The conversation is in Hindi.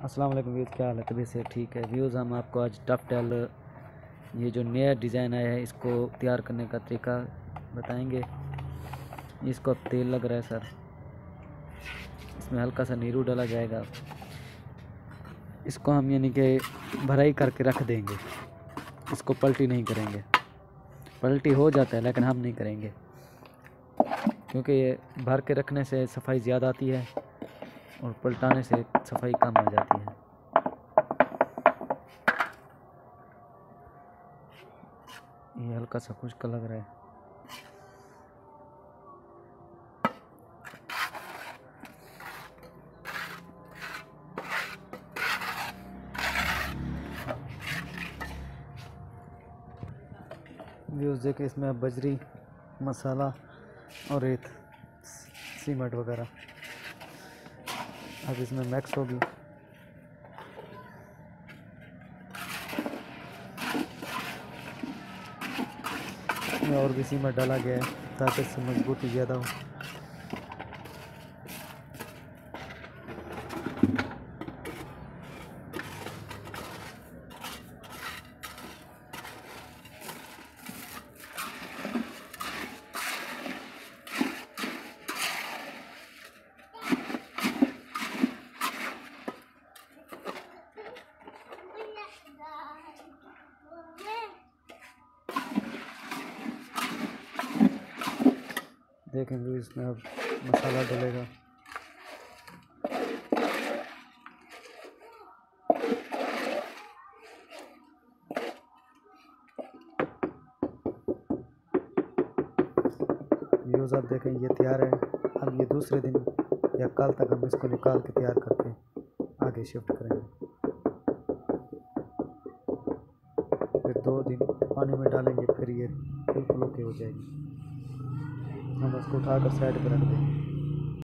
अस्सलाम वालेकुम व्यूज़ क्या हाल है? तभी से ठीक है। व्यूज़ हम आपको आज टफ टेल ये जो नया डिज़ाइन आया है, इसको तैयार करने का तरीका बताएँगे। इसको अब तेल लग रहा है, सर। इसमें हल्का सा नीरू डाला जाएगा। इसको हम यानी कि भराई करके रख देंगे। इसको पलटी नहीं करेंगे। पलटी हो जाता है, लेकिन हम नहीं करेंगे। क्योंकि ये भर के रखने से सफ़ाई ज़्यादा आती है। और पलटाने से सफ़ाई कम आ जाती है। ये हल्का सा खुश्क लग रहा है। व्यूज़ देखे इसमें बजरी, मसाला और रेत सीमेंट वगैरह। अब इसमें मैक्स होगी। और भी सीमेंट डाला गया है। ताकि इससे मजबूती ज़्यादा हो। देखेंगे इसमें अब मसाला डलेगा। यूज़ आप देखें, ये तैयार है। अब ये दूसरे दिन या कल तक हम इसको निकाल के तैयार करके आगे शिफ्ट करेंगे। फिर दो दिन पानी में डालेंगे, फिर ये बिल्कुल ओके हो जाएगी। हम को उठाकर साइड पर रख देंगे